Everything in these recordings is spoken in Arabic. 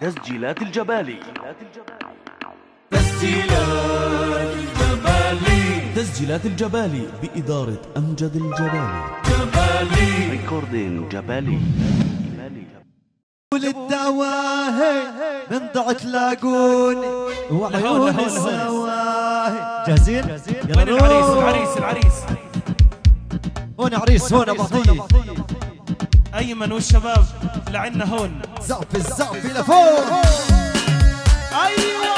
تسجيلات الجبالي تسجيلات الجبالي تسجيلات الجبالي بإدارة أمجد الجبالي جبالي ريكوردين جبالي الدواهي من ضعت لاقوني وعيون السواهي جاهزين؟ يلا العريس. العريس العريس هون عريس هون بعطيه أيمن والشباب لعنا هون. زعف الزعف لفوق. أيوه.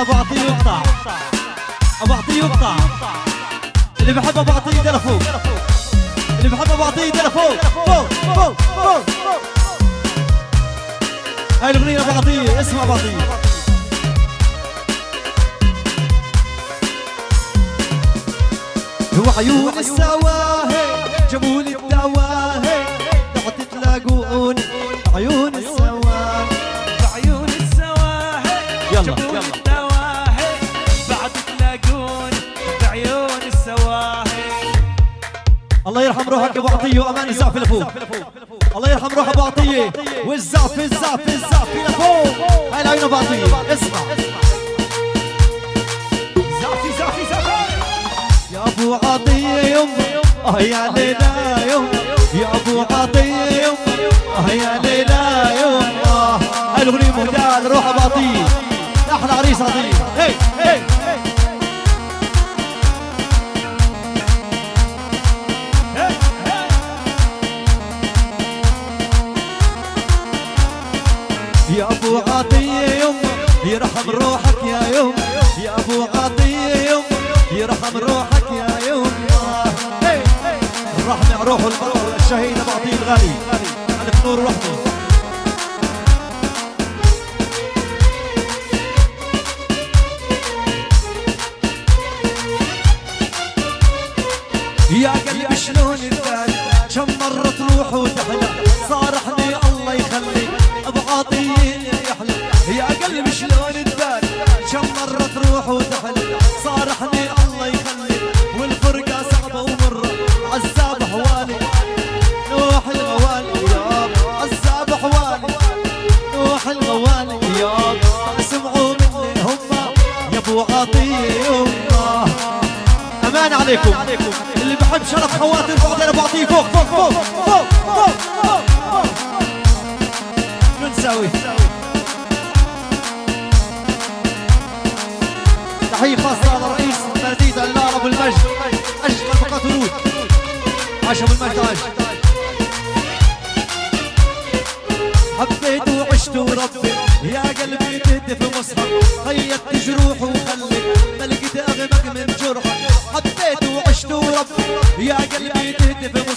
أحلى بعطيه يقطع. بعطيه يقطع. اللي بحبه بعطيه يده لفوق اللي بحبه بعطيه يده لفوق فوق. فوق فوق هاي الأغنية بعطيه اسمع بعطيه هو عيون السواهي جابوا لي الدواهي. تحت تلاقوني عيون السواهي. بعيون السواهي يلا، يلا. الله يرحم روحك أبو عطية وأمان الزعف لفوق الله يرحم روح أبو عطية. والزعف الزعف الزعف لفوق هاي العين أبو عطية. اسمع. زعفي زعفي زعفي. يا أبو عطية يما آه يا ليلى يما يا أبو عطية يما آه يا ليلى يما هاي الأغنية مهداة لروح أبو عطية. أحلى عريس عطية. هي هي يا أبو عطيه يما يرحم روحك يا يما يا أبو عطيه يما يرحم روحك يا يما هي الرحمة روح المرأة الشهيد أبو عطيه الغالي. ألف نور ورحمة. يا قلبي شلون الدال كم مرة تروح وتحلى صارحني الله يخلي أبو عطية عليكم. اللي بحب شرف خواتر بعدين أنا بعطيه فوق فوق فوق فوق فوق شو نسوي؟ تحية خاصة على رئيس ترديد علار ابو المجد اشقى فقط ورود عاش ابو المجد عاش حبيت وعشت وربي يا قلبي تهدف مصحف خيطت جروح يا قلبي تهدف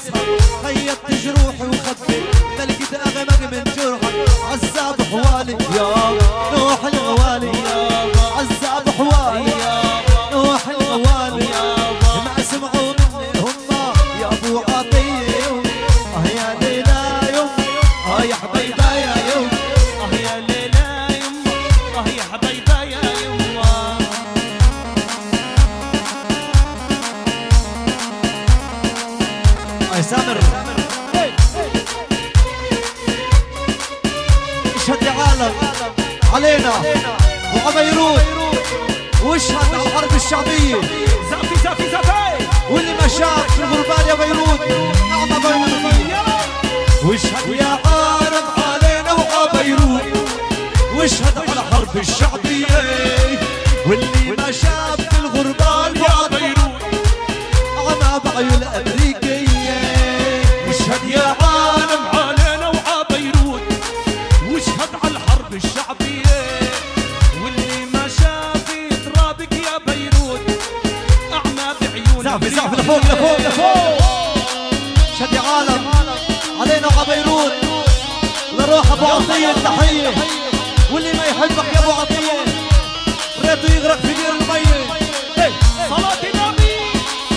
علينا وعبيروت واشهد على الحرب الشعبيه زعفي زعفي زعفي واللي ما شاف في الغربان يا بيروت. نعم بيروت. واشهد يا عالم علينا وعبيروت واشهد على حرب الشعبيه واللي ما شاف ابو عطية التحيه واللي ما يحبك يا أبو عطية. ريته يغرق في دير الميه إيه، صلاة النبي.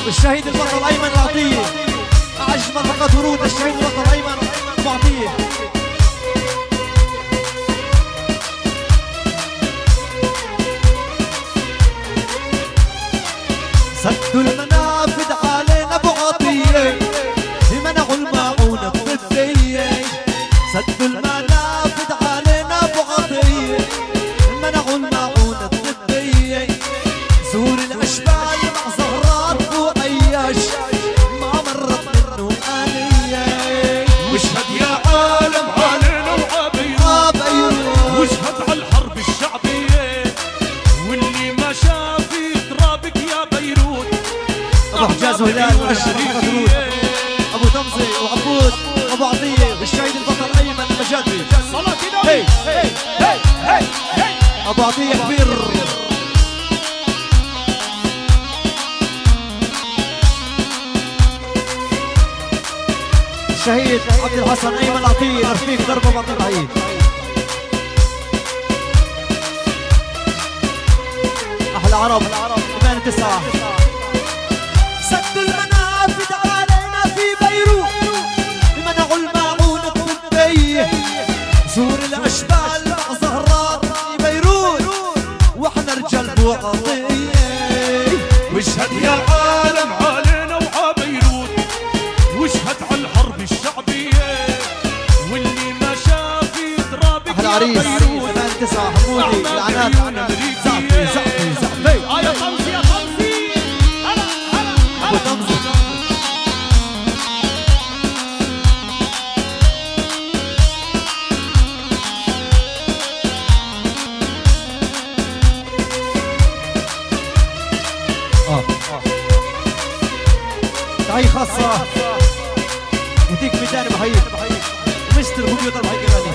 الشهيد البطل ايمن العطية. اعجب فقط ورود الشهيد أبو حجاز وهلال الشريف مدروس أبو تمزي وعبود أبو عطية والشهيد البطل أيمن المجدي هي هي هي. هي أبو عطية كبير. الشهيد عبد الحسن أيمن عطية رفيق ضربه بعطيه بعيد أحلى عرب 8 9 مش هالقرعة آه. أه... تحية خاصة. وتيك ميدان بحييك مستر كمبيوتر بحييك غالي